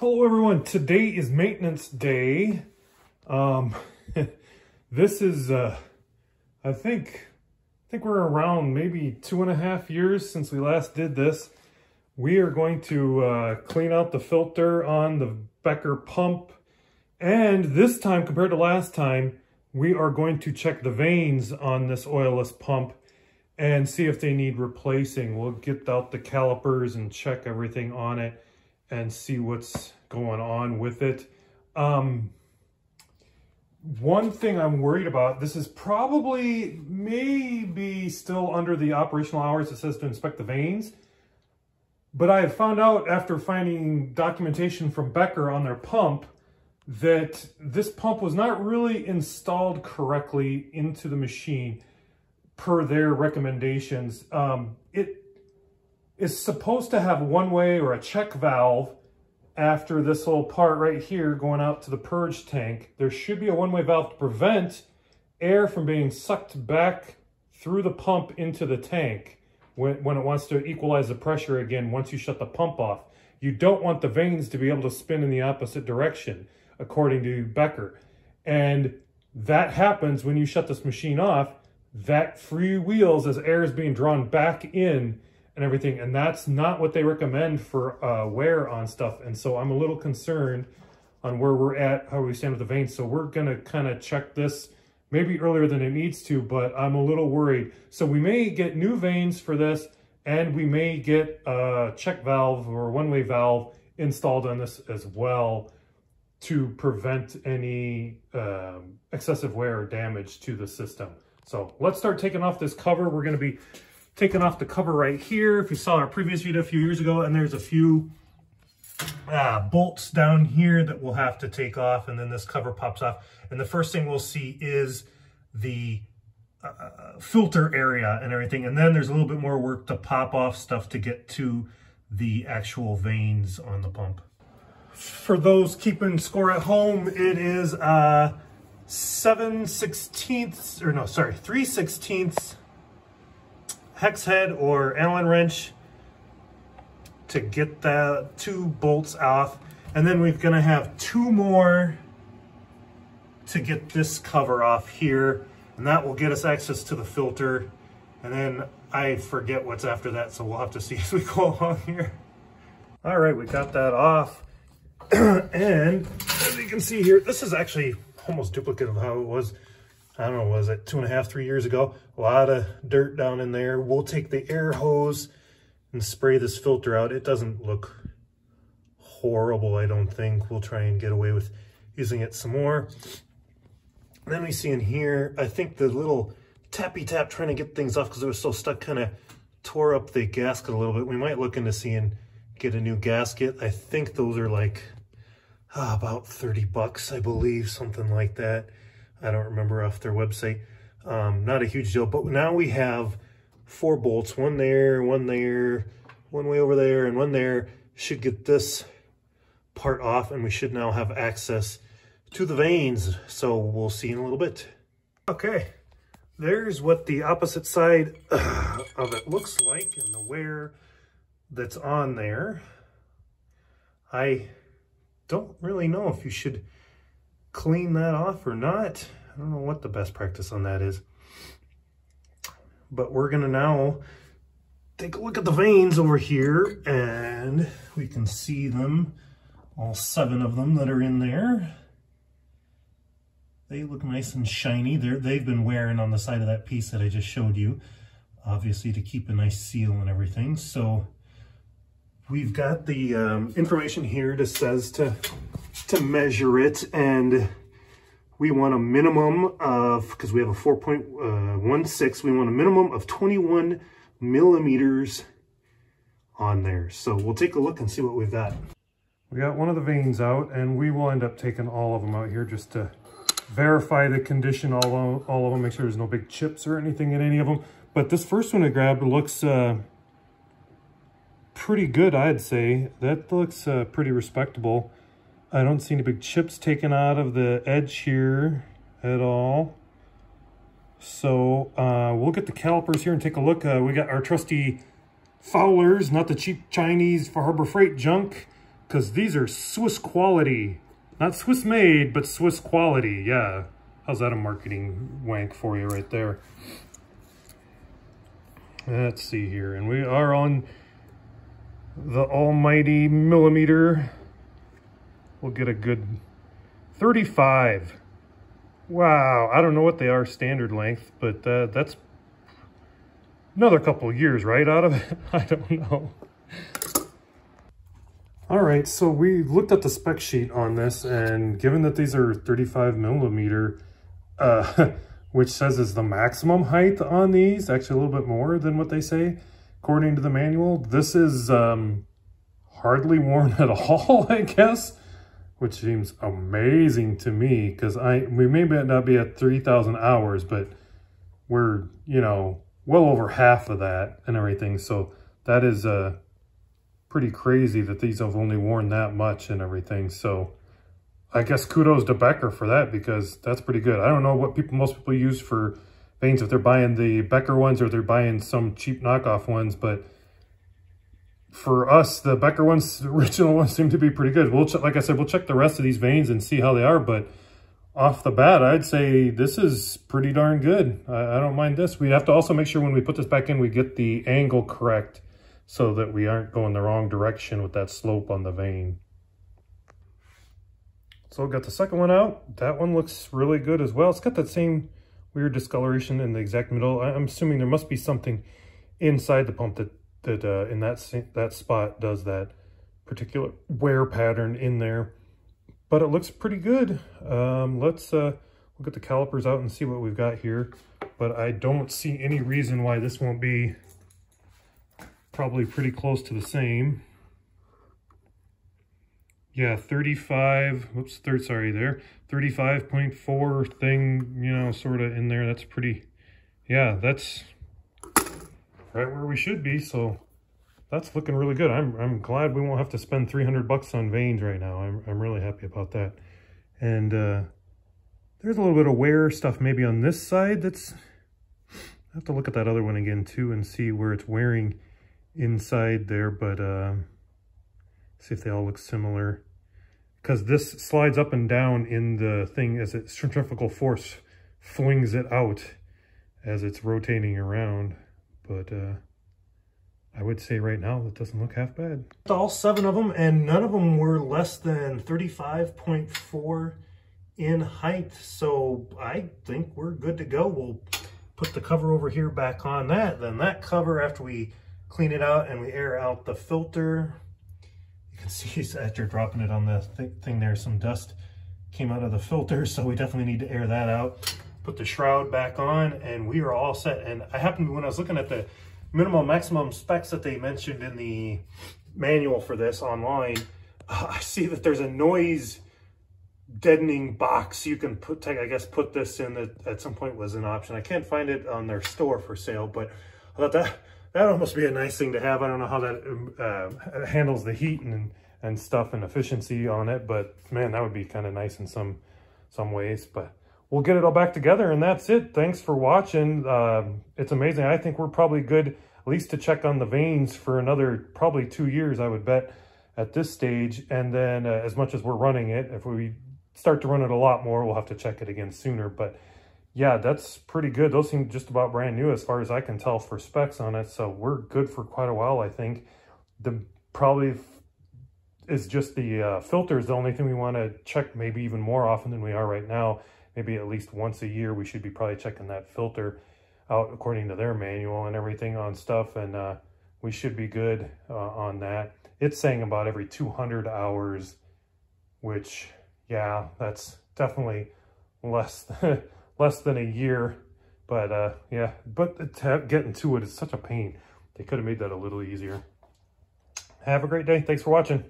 Hello everyone, today is maintenance day. Um, this is, uh, I think, I think we're around maybe two and a half years since we last did this. We are going to uh, clean out the filter on the Becker pump. And this time, compared to last time, we are going to check the vanes on this oilless pump and see if they need replacing. We'll get out the calipers and check everything on it and see what's going on with it. Um, one thing I'm worried about, this is probably maybe still under the operational hours it says to inspect the vanes, but I found out after finding documentation from Becker on their pump that this pump was not really installed correctly into the machine per their recommendations. Um, it is supposed to have one way or a check valve after this little part right here going out to the purge tank. There should be a one-way valve to prevent air from being sucked back through the pump into the tank when, when it wants to equalize the pressure again once you shut the pump off. You don't want the vanes to be able to spin in the opposite direction, according to Becker. And that happens when you shut this machine off. That freewheels as air is being drawn back in and everything. And that's not what they recommend for uh, wear on stuff. And so I'm a little concerned on where we're at, how we stand with the vanes. So we're going to kind of check this maybe earlier than it needs to, but I'm a little worried. So we may get new vanes for this and we may get a check valve or one-way valve installed on this as well to prevent any um, excessive wear or damage to the system. So let's start taking off this cover. We're going to be taken off the cover right here. If you saw our previous video a few years ago, and there's a few uh, bolts down here that we'll have to take off, and then this cover pops off. And the first thing we'll see is the uh, filter area and everything. And then there's a little bit more work to pop off stuff to get to the actual vanes on the pump. For those keeping score at home, it is uh, 7 sixteenths, or no, sorry, 3 sixteenths hex head or Allen wrench to get the two bolts off. And then we're gonna have two more to get this cover off here. And that will get us access to the filter. And then I forget what's after that, so we'll have to see as we go along here. All right, we got that off. and as you can see here, this is actually almost duplicate of how it was I don't know, was it two and a half, three years ago? A lot of dirt down in there. We'll take the air hose and spray this filter out. It doesn't look horrible, I don't think. We'll try and get away with using it some more. Then we see in here, I think the little tappy tap trying to get things off because it was so stuck kind of tore up the gasket a little bit. We might look into seeing get a new gasket. I think those are like ah, about 30 bucks, I believe, something like that. I don't remember off their website. Um, not a huge deal, but now we have four bolts, one there, one there, one way over there, and one there. Should get this part off, and we should now have access to the vanes. So we'll see in a little bit. Okay, there's what the opposite side of it looks like and the wear that's on there. I don't really know if you should clean that off or not. I don't know what the best practice on that is. But we're going to now take a look at the vanes over here and we can see them, all seven of them that are in there. They look nice and shiny. They're, they've been wearing on the side of that piece that I just showed you, obviously to keep a nice seal and everything. So we've got the um, information here that says to to measure it and we want a minimum of, because we have a 4.16, we want a minimum of 21 millimeters on there. So we'll take a look and see what we've got. We got one of the vanes out and we will end up taking all of them out here just to verify the condition, all of, all of them, make sure there's no big chips or anything in any of them. But this first one I grabbed looks uh, pretty good, I'd say. That looks uh, pretty respectable. I don't see any big chips taken out of the edge here at all. So uh, we'll get the calipers here and take a look. Uh, we got our trusty Fowlers, not the cheap Chinese for Harbor Freight junk. because these are Swiss quality. Not Swiss made, but Swiss quality. Yeah. How's that a marketing wank for you right there? Let's see here. And we are on the almighty millimeter. We'll get a good 35. Wow, I don't know what they are standard length, but uh, that's another couple years, right, out of it? I don't know. All right, so we looked at the spec sheet on this, and given that these are 35 millimeter, uh, which says is the maximum height on these, actually a little bit more than what they say, according to the manual, this is um, hardly worn at all, I guess which seems amazing to me because I we may not be at 3,000 hours, but we're, you know, well over half of that and everything. So that is uh, pretty crazy that these have only worn that much and everything. So I guess kudos to Becker for that because that's pretty good. I don't know what people most people use for vanes if they're buying the Becker ones or they're buying some cheap knockoff ones, but for us, the Becker ones, the original ones seem to be pretty good. We'll check, like I said, we'll check the rest of these vanes and see how they are. But off the bat, I'd say this is pretty darn good. I, I don't mind this. We have to also make sure when we put this back in, we get the angle correct so that we aren't going the wrong direction with that slope on the vane. So got the second one out. That one looks really good as well. It's got that same weird discoloration in the exact middle. I'm assuming there must be something inside the pump that that uh, in that that spot does that particular wear pattern in there. But it looks pretty good. Um, let's uh, we'll get the calipers out and see what we've got here. But I don't see any reason why this won't be probably pretty close to the same. Yeah, 35, whoops, third, sorry there, 35.4 thing, you know, sort of in there. That's pretty, yeah, that's right where we should be. So that's looking really good. I'm, I'm glad we won't have to spend 300 bucks on vanes right now. I'm, I'm really happy about that. And uh, there's a little bit of wear stuff maybe on this side that's, I have to look at that other one again too and see where it's wearing inside there, but uh, see if they all look similar. Because this slides up and down in the thing as its centrifugal force flings it out as it's rotating around. But uh, I would say right now it doesn't look half bad. All seven of them, and none of them were less than 35.4 in height. So I think we're good to go. We'll put the cover over here back on that. Then that cover, after we clean it out and we air out the filter, you can see after dropping it on the th thing there, some dust came out of the filter. So we definitely need to air that out put the shroud back on, and we are all set. And I happened, when I was looking at the minimum maximum specs that they mentioned in the manual for this online, uh, I see that there's a noise deadening box you can put, I guess, put this in that at some point was an option. I can't find it on their store for sale, but I thought that that almost be a nice thing to have. I don't know how that um, uh, handles the heat and and stuff and efficiency on it, but man, that would be kind of nice in some some ways. But we'll get it all back together and that's it. Thanks for watching. Uh, it's amazing. I think we're probably good at least to check on the vanes for another probably two years, I would bet, at this stage. And then uh, as much as we're running it, if we start to run it a lot more, we'll have to check it again sooner. But yeah, that's pretty good. Those seem just about brand new as far as I can tell for specs on it. So we're good for quite a while, I think. The probably is just the uh, filter is the only thing we want to check maybe even more often than we are right now maybe at least once a year, we should be probably checking that filter out according to their manual and everything on stuff. And uh, we should be good uh, on that. It's saying about every 200 hours, which, yeah, that's definitely less than, less than a year. But uh, yeah, but getting to it is such a pain. They could have made that a little easier. Have a great day. Thanks for watching.